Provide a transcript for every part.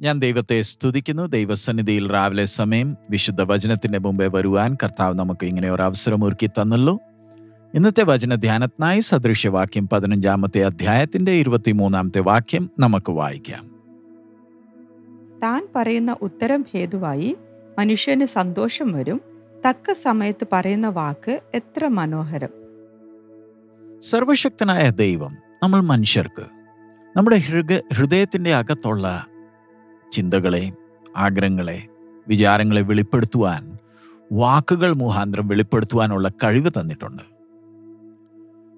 ഞാൻ ദൈവത്തെ സ്തുതിക്കുന്നു. ദൈവസന്നിധിയിൽ രാവിലെ സമയം വിശുദ്ധ വചനത്തിന്റെ മുമ്പേ വരുവാൻ കർത്താവ് നമുക്ക് ഇങ്ങനെ ഒരു അവസരം ഒരുക്കി തന്നല്ലോ. ഇന്നത്തെ വചന ധ്യാനത്തിനായി സദൃശ്യവാക്യം പതിനഞ്ചാമത്തെ അധ്യായത്തിന്റെ ഇരുപത്തിമൂന്നാമത്തെ വാക്യം നമുക്ക് വായിക്കാം. താൻ പറയുന്ന ഉത്തരം ഹേതുവായി മനുഷ്യന് സന്തോഷം വരും. തക്ക സമയത്ത് പറയുന്ന വാക്ക് എത്ര മനോഹരം. സർവശക്തനായ ദൈവം നമ്മൾ മനുഷ്യർക്ക് നമ്മുടെ ഹൃദയ ഹൃദയത്തിന്റെ അകത്തുള്ള ചിന്തകളെ ആഗ്രഹങ്ങളെ വിചാരങ്ങളെ വെളിപ്പെടുത്തുവാൻ വാക്കുകൾ മുഖാന്തരം വെളിപ്പെടുത്തുവാനുള്ള കഴിവ് തന്നിട്ടുണ്ട്.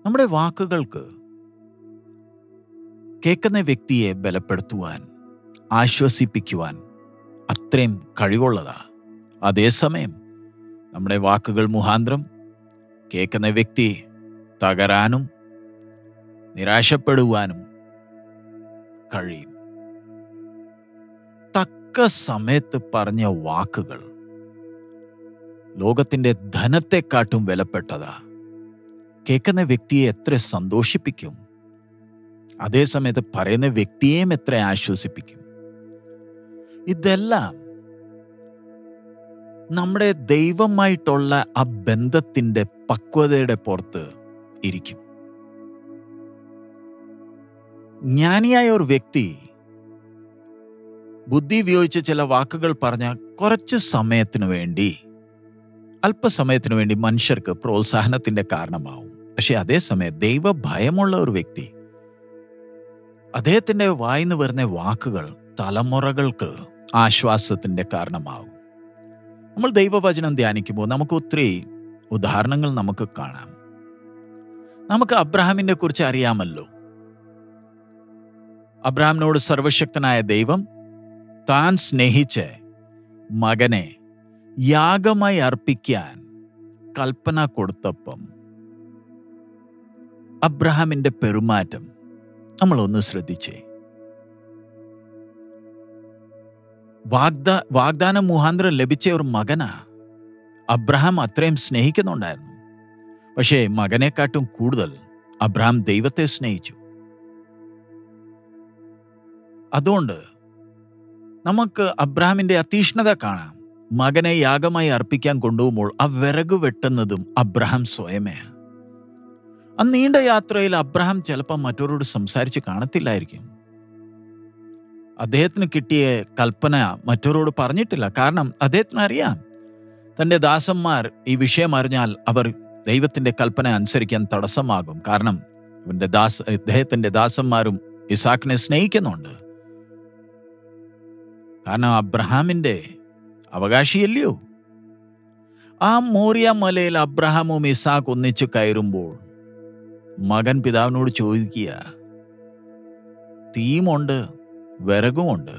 നമ്മുടെ വാക്കുകൾക്ക് കേൾക്കുന്ന വ്യക്തിയെ ബലപ്പെടുത്തുവാൻ ആശ്വസിപ്പിക്കുവാൻ അത്രയും കഴിവുള്ളതാണ് അതേസമയം നമ്മുടെ വാക്കുകൾ മുഖാന്തരം കേൾക്കുന്ന വ്യക്തി തകരാനും നിരാശപ്പെടുവാനും കഴിയും. തക്ക സമയത്ത് പറഞ്ഞ വാക്കുകൾ ലോകത്തിന്റെ ധനത്തെക്കാട്ടും വിലപ്പെട്ടതാ. കേൾക്കുന്ന വ്യക്തിയെ എത്ര സന്തോഷിപ്പിക്കും. അതേസമയത്ത് പറയുന്ന വ്യക്തിയെയും എത്ര ആശ്വസിപ്പിക്കും. ഇതെല്ലാം നമ്മുടെ ദൈവമായിട്ടുള്ള ആ ബന്ധത്തിന്റെ പക്വതയുടെ പുറത്ത് ഇരിക്കും. ജ്ഞാനിയായ ഒരു വ്യക്തി ബുദ്ധി ഉപയോഗിച്ച് ചില വാക്കുകൾ പറഞ്ഞ കുറച്ച് സമയത്തിനു വേണ്ടി അല്പസമയത്തിനു വേണ്ടി മനുഷ്യർക്ക് പ്രോത്സാഹനത്തിന്റെ കാരണമാവും. പക്ഷെ അതേസമയം ദൈവ ഭയമുള്ള ഒരു വ്യക്തി അദ്ദേഹത്തിന്റെ വായിന്ന് വരുന്ന വാക്കുകൾ തലമുറകൾക്ക് ആശ്വാസത്തിന്റെ കാരണമാകും നമ്മൾ ദൈവവചനം ധ്യാനിക്കുമ്പോൾ നമുക്ക് ഒത്തിരി ഉദാഹരണങ്ങൾ നമുക്ക് കാണാം. നമുക്ക് അബ്രഹാമിനെ കുറിച്ച് അറിയാമല്ലോ. അബ്രഹാമിനോട് സർവശക്തനായ ദൈവം താൻ സ്നേഹിച്ച് മകനെ യാഗമായി അർപ്പിക്കാൻ കൽപ്പന കൊടുത്തപ്പം അബ്രഹാമിന്റെ പെരുമാറ്റം നമ്മളൊന്ന് ശ്രദ്ധിച്ചേ. വാഗ്ദാ വാഗ്ദാന മുഹാന്തരം ലഭിച്ച ഒരു മകനാ അബ്രഹാം അത്രയും സ്നേഹിക്കുന്നുണ്ടായിരുന്നു. പക്ഷേ മകനെക്കാട്ടും കൂടുതൽ അബ്രഹാം ദൈവത്തെ സ്നേഹിച്ചു. അതുകൊണ്ട് നമുക്ക് അബ്രഹാമിന്റെ അതീഷ്ണത കാണാം. മകനെ യാഗമായി അർപ്പിക്കാൻ കൊണ്ടുപോകുമ്പോൾ ആ വിറക് വെട്ടുന്നതും അബ്രഹാം സ്വയമേ. ആ നീണ്ട യാത്രയിൽ അബ്രഹാം ചിലപ്പോൾ മറ്റവരോട് സംസാരിച്ച് കാണത്തില്ലായിരിക്കും. അദ്ദേഹത്തിന് കിട്ടിയ കൽപ്പന മറ്റവരോട് പറഞ്ഞിട്ടില്ല. കാരണം അദ്ദേഹത്തിന് അറിയാം. തന്റെ ദാസന്മാർ ഈ വിഷയം അറിഞ്ഞാൽ അവർ ദൈവത്തിന്റെ കൽപ്പന അനുസരിക്കാൻ തടസ്സമാകും. കാരണം ഇവന്റെ ദാസ ഇദ്ദേഹത്തിന്റെ ദാസന്മാരും ഇസാക്കിനെ സ്നേഹിക്കുന്നുണ്ട്. കാരണം അബ്രഹാമിന്റെ അവകാശിയല്ലയോ? ആ മോറിയ മലയിൽ അബ്രഹാമും ഇസാഖ് ഒന്നിച്ചു കയറുമ്പോൾ മകൻ പിതാവിനോട് ചോദിക്കുക തീമുണ്ട് വിറകുമുണ്ട്.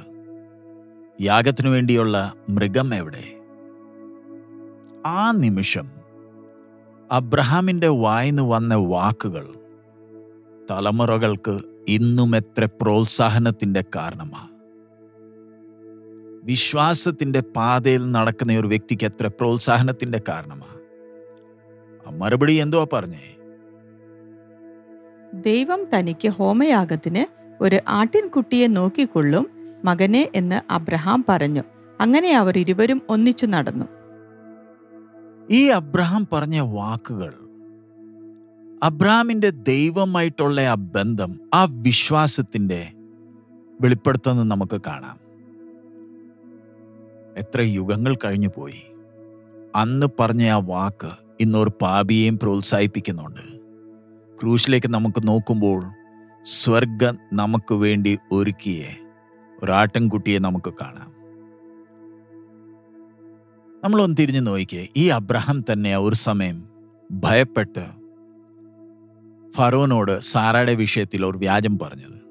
യാഗത്തിനു വേണ്ടിയുള്ള മൃഗം എവിടെ? ആ നിമിഷം അബ്രഹാമിന്റെ വായിന്ന് വന്ന വാക്കുകൾ തലമുറകൾക്ക് ഇന്നും എത്ര പ്രോത്സാഹനത്തിന്റെ കാരണമാണ് വിശ്വാസത്തിന്റെ പാതയിൽ നടക്കുന്ന ഒരു വ്യക്തിക്ക് എത്ര പ്രോത്സാഹനത്തിന്റെ കാരണമാണ് മറുപടി എന്തുവാ പറഞ്ഞേ? ദൈവം തനിക്ക് ഹോമയാഗത്തിന് ഒരു ആട്ടിൻകുട്ടിയെ നോക്കിക്കൊള്ളും മകനെ എന്ന് അബ്രഹാം പറഞ്ഞു. അങ്ങനെ അവർ ഇരുവരും ഒന്നിച്ചു നടന്നു. ഈ അബ്രഹാം പറഞ്ഞ വാക്കുകൾ അബ്രഹാമിന്റെ ദൈവമായിട്ടുള്ള ആ ബന്ധം ആ വിശ്വാസത്തിന്റെ വെളിപ്പെടുത്തുന്നത് നമുക്ക് കാണാം. എത്ര യുഗങ്ങൾ കഴിഞ്ഞു പോയി. അന്ന് പറഞ്ഞ ആ വാക്ക് ഇന്നൊരു പാപിയെയും പ്രോത്സാഹിപ്പിക്കുന്നുണ്ട്. ക്രൂശിലേക്ക് നമുക്ക് നോക്കുമ്പോൾ സ്വർഗം നമുക്ക് വേണ്ടി ഒരുക്കിയ ഒരാട്ടിൻകുട്ടിയെ നമുക്ക് കാണാം. നമ്മളൊന്ന് തിരിഞ്ഞു നോക്കിയേ ഈ അബ്രഹാം തന്നെ ഒരു സമയം ഭയപ്പെട്ട് ഫറോനോട് സാറയുടെ വിഷയത്തിൽ ഒരു വ്യാജം പറഞ്ഞത്.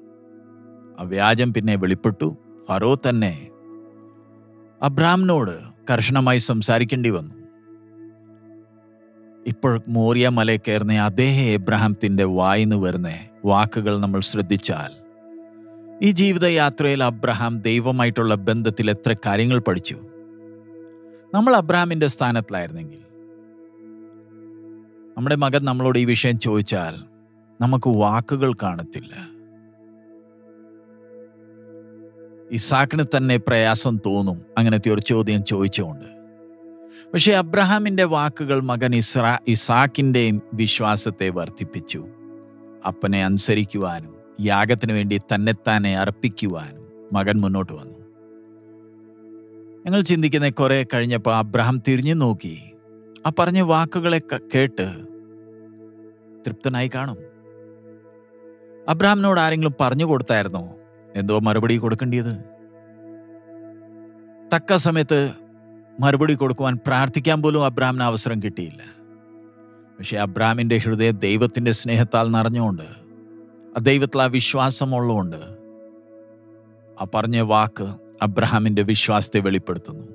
ആ വ്യാജം പിന്നെ വെളിപ്പെട്ടു. ഫറോ തന്നെ അബ്രാമിനോട് കർശനമായി സംസാരിക്കേണ്ടി വന്നു. ഇപ്പോൾ മോറിയ മലയിൽ കയറുന്ന അതേ എബ്രഹാമത്തിന്റെ വായിന്ന് വരുന്ന വാക്കുകൾ നമ്മൾ ശ്രദ്ധിച്ചാൽ ഈ ജീവിതയാത്രയിൽ അബ്രഹാം ദൈവമായിട്ടുള്ള ബന്ധത്തിൽ എത്ര കാര്യങ്ങൾ പഠിച്ചു. നമ്മൾ അബ്രഹാമിന്റെ സ്ഥാനത്തിലായിരുന്നെങ്കിൽ നമ്മുടെ മകൻ നമ്മളോട് ഈ വിഷയം ചോദിച്ചാൽ നമുക്ക് വാക്കുകൾ കാണത്തില്ല. ഇസാക്കിന് തന്നെ പ്രയാസം തോന്നും. അങ്ങനത്തെ ഒരു ചോദ്യം ചോദിച്ചുകൊണ്ട്. പക്ഷേ അബ്രഹാമിന്റെ വാക്കുകൾ മകൻ ഇസ്രാ ഇസാക്കിന്റെയും വിശ്വാസത്തെ വർദ്ധിപ്പിച്ചു. അപ്പനെ അനുസരിക്കുവാനും യാഗത്തിന് വേണ്ടി തന്നെത്താനെ അർപ്പിക്കുവാനും മകൻ മുന്നോട്ട് വന്നു. ഞങ്ങൾ ചിന്തിക്കുന്ന കുറെ കഴിഞ്ഞപ്പോൾ അബ്രഹാം തിരിഞ്ഞു നോക്കി. ആ പറഞ്ഞ വാക്കുകളെ കേട്ട് തൃപ്തനായി കാണും. അബ്രഹാമിനോട് ആരെങ്കിലും പറഞ്ഞു കൊടുത്തായിരുന്നോ? എന്തോ മറുപടി കൊടുക്കേണ്ടിയത്? തക്ക സമയത്ത് മറുപടി കൊടുക്കുവാൻ പ്രാർത്ഥിക്കാൻ പോലും അബ്രാമിന് അവസരം കിട്ടിയില്ല. പക്ഷേ അബ്രാമിന്റെ ഹൃദയം ദൈവത്തിന്റെ സ്നേഹത്താൽ നിറഞ്ഞുകൊണ്ട് ആ ദൈവത്തിൽ ആ വിശ്വാസമുള്ളതുകൊണ്ട് ആ പറഞ്ഞ വാക്ക് അബ്രഹാമിന്റെ വിശ്വാസത്തെ വെളിപ്പെടുത്തുന്നു.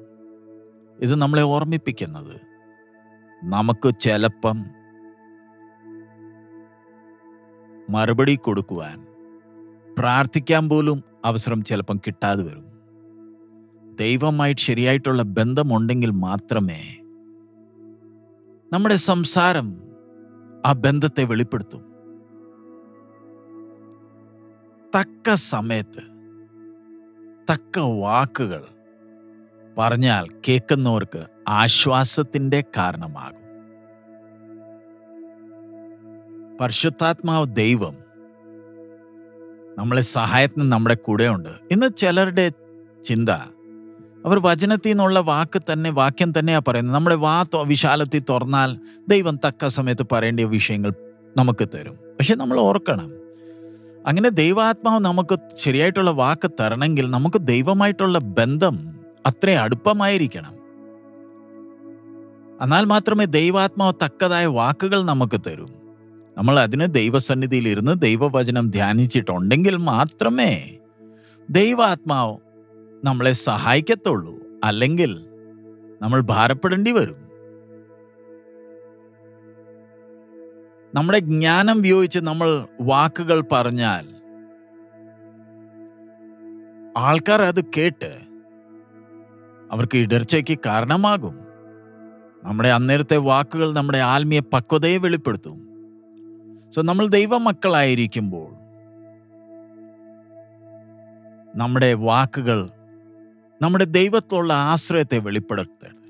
ഇത് നമ്മളെ ഓർമ്മിപ്പിക്കുന്നത്. നമുക്ക് ചിലപ്പം മറുപടി കൊടുക്കുവാൻ പ്രാർത്ഥിക്കാൻ പോലും അവസരം ചിലപ്പം കിട്ടാതെ വരും. ദൈവമായിട്ട് ശരിയായിട്ടുള്ള ബന്ധമുണ്ടെങ്കിൽ മാത്രമേ നമ്മുടെ സംസാരം ആ ബന്ധത്തെ വെളിപ്പെടുത്തും. തക്ക സമയത്ത് തക്ക വാക്കുകൾ പറഞ്ഞാൽ കേൾക്കുന്നവർക്ക് ആശ്വാസത്തിന്റെ കാരണമാകും. പരിശുദ്ധാത്മാവ് ദൈവം നമ്മളെ സഹായത്തിന് നമ്മുടെ കൂടെയുണ്ട്. ഇന്ന് ചിലരുടെ ചിന്ത അവർ വചനത്തിൽ നിന്നുള്ള വാക്ക് തന്നെ വാക്യം തന്നെയാ പറയുന്നത്. നമ്മുടെ വാ വിശാലത്തിൽ തുറന്നാൽ ദൈവം തക്ക സമയത്ത് പറയേണ്ട വിഷയങ്ങൾ നമുക്ക് തരും. പക്ഷെ നമ്മൾ ഓർക്കണം അങ്ങനെ ദൈവാത്മാവ് നമുക്ക് ശരിയായിട്ടുള്ള വാക്ക് തരണമെങ്കിൽ നമുക്ക് ദൈവമായിട്ടുള്ള ബന്ധം അത്ര അടുപ്പമായിരിക്കണം. എന്നാൽ മാത്രമേ ദൈവാത്മാവ് തക്കതായ വാക്കുകൾ നമുക്ക് തരും. നമ്മൾ അതിന് ദൈവസന്നിധിയിൽ ഇരുന്ന് ദൈവവചനം ധ്യാനിച്ചിട്ടുണ്ടെങ്കിൽ മാത്രമേ ദൈവാത്മാവ് നമ്മളെ സഹായിക്കത്തുള്ളൂ. അല്ലെങ്കിൽ നമ്മൾ ഭാരപ്പെടേണ്ടി വരും. നമ്മുടെ ജ്ഞാനം ഉപയോഗിച്ച് നമ്മൾ വാക്കുകൾ പറഞ്ഞാൽ ആൾക്കാർ അത് കേട്ട് അവർക്ക് ഇടർച്ചയ്ക്ക് കാരണമാകും. നമ്മുടെ അന്നേരത്തെ വാക്കുകൾ നമ്മുടെ ആത്മീയ പക്വതയെ വെളിപ്പെടുത്തും. സോ നമ്മൾ ദൈവമക്കളായിരിക്കുമ്പോൾ നമ്മുടെ വാക്കുകൾ നമ്മുടെ ദൈവത്തോടുള്ള ആശ്രയത്തെ വെളിപ്പെടുത്തരുത്.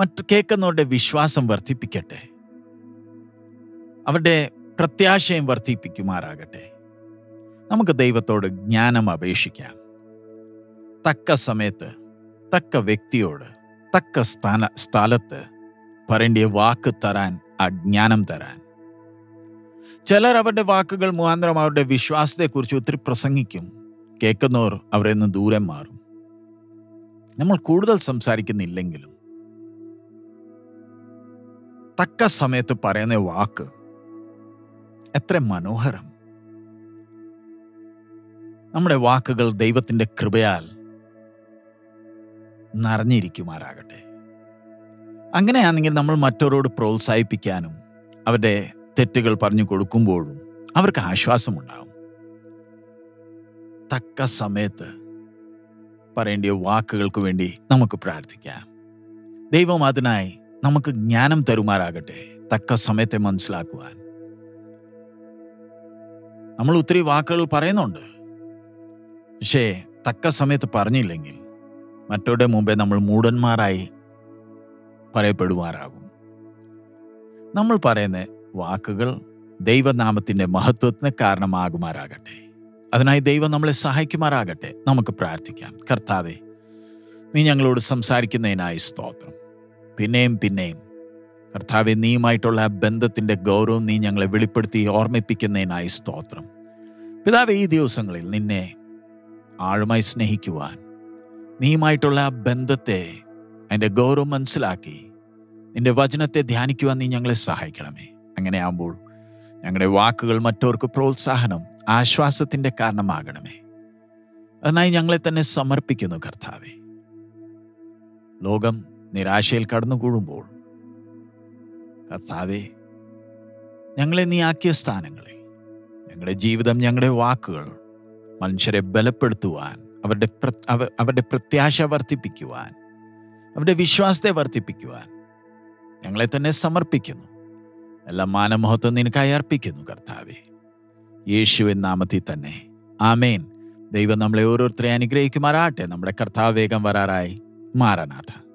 മറ്റു കേൾക്കുന്നവരുടെ വിശ്വാസം വർദ്ധിപ്പിക്കട്ടെ. അവരുടെ പ്രത്യാശയം വർദ്ധിപ്പിക്കുമാറാകട്ടെ. നമുക്ക് ദൈവത്തോട് ജ്ഞാനം അപേക്ഷിക്കാം. തക്ക സമയത്ത് തക്ക വ്യക്തിയോട് തക്ക സ്ഥാന സ്ഥലത്ത് പറയേണ്ടിയ വാക്ക് തരാൻ ആ ജ്ഞാനം തരാൻ. ചിലർ അവരുടെ വാക്കുകൾ മുഖാന്തരം അവരുടെ വിശ്വാസത്തെക്കുറിച്ച് ഒത്തിരി പ്രസംഗിക്കും. കേൾക്കുന്നവർ അവരെ നിന്ന് ദൂരം മാറും. നമ്മൾ കൂടുതൽ സംസാരിക്കുന്നില്ലെങ്കിലും തക്ക സമയത്ത് പറയുന്ന വാക്ക് എത്ര മനോഹരം. നമ്മുടെ വാക്കുകൾ ദൈവത്തിന്റെ കൃപയാൽ നിറഞ്ഞിരിക്കുമാറാകട്ടെ. അങ്ങനെയാണെങ്കിൽ നമ്മൾ മറ്റവരോട് പ്രോത്സാഹിപ്പിക്കാനും അവരുടെ തെറ്റുകൾ പറഞ്ഞു കൊടുക്കുമ്പോഴും അവർക്ക് ആശ്വാസമുണ്ടാകും. തക്ക സമയത്ത് പറയേണ്ടിയ വാക്കുകൾക്ക് വേണ്ടി നമുക്ക് പ്രാർത്ഥിക്കാം. ദൈവം അതിനായി നമുക്ക് ജ്ഞാനം തരുമാറാകട്ടെ. തക്ക സമയത്തെ മനസ്സിലാക്കുവാൻ. നമ്മൾ ഒത്തിരി വാക്കുകൾ പറയുന്നുണ്ട്. പക്ഷേ തക്ക സമയത്ത് പറഞ്ഞില്ലെങ്കിൽ മറ്റവരുടെ മുമ്പേ നമ്മൾ മൂടന്മാരായി പറയപ്പെടുമാറാകും. നമ്മൾ പറയുന്ന വാക്കുകൾ ദൈവനാമത്തിന്റെ മഹത്വത്തിന് കാരണമാകുമാറാകട്ടെ. അതിനായി ദൈവം നമ്മളെ സഹായിക്കുമാറാകട്ടെ. നമുക്ക് പ്രാർത്ഥിക്കാം. കർത്താവെ നീ ഞങ്ങളോട് സംസാരിക്കുന്നതിനായി സ്തോത്രം. പിന്നെയും പിന്നെയും. കർത്താവെ നീയുമായിട്ടുള്ള ആ ബന്ധത്തിന്റെ ഗൗരവം നീ ഞങ്ങളെ വെളിപ്പെടുത്തി ഓർമ്മിപ്പിക്കുന്നതിനായി സ്തോത്രം. പിതാവ് ഈ ദിവസങ്ങളിൽ നിന്നെ ആഴമായി സ്നേഹിക്കുവാൻ നീയുമായിട്ടുള്ള ബന്ധത്തെ അതിന്റെ ഗൗരവം മനസ്സിലാക്കി നിന്റെ വചനത്തെ ധ്യാനിക്കുവാൻ നീ ഞങ്ങളെ സഹായിക്കണമേ. അങ്ങനെയാകുമ്പോൾ ഞങ്ങളുടെ വാക്കുകൾ മറ്റവർക്ക് പ്രോത്സാഹനം ആശ്വാസത്തിന്റെ കാരണമാകണമേ. അതിനായി ഞങ്ങളെ തന്നെ സമർപ്പിക്കുന്നു കർത്താവെ. ലോകം നിരാശയിൽ കടന്നുകൂടുമ്പോൾ കർത്താവെ ഞങ്ങളെ നീ ആക്കിയ സ്ഥാനങ്ങളിൽ ഞങ്ങളുടെ ജീവിതം ഞങ്ങളുടെ വാക്കുകൾ മനുഷ്യരെ ബലപ്പെടുത്തുവാൻ അവരുടെ അവരുടെ പ്രത്യാശ വർദ്ധിപ്പിക്കുവാൻ അവരുടെ വിശ്വാസത്തെ വർദ്ധിപ്പിക്കുവാൻ ഞങ്ങളെ തന്നെ സമർപ്പിക്കുന്നു. എല്ലാ മാനമഹത്വം നിനക്കായി അർപ്പിക്കുന്നു കർത്താവെ. യേശുവിൻ നാമത്തിൽ തന്നെ. ആമേൻ. ദൈവം നമ്മളെ ഓരോരുത്തരെ അനുഗ്രഹിക്കുമാറാട്ടെ നമ്മുടെ കർത്താവ് വേഗം വരാറായി. മാറാനാഥ.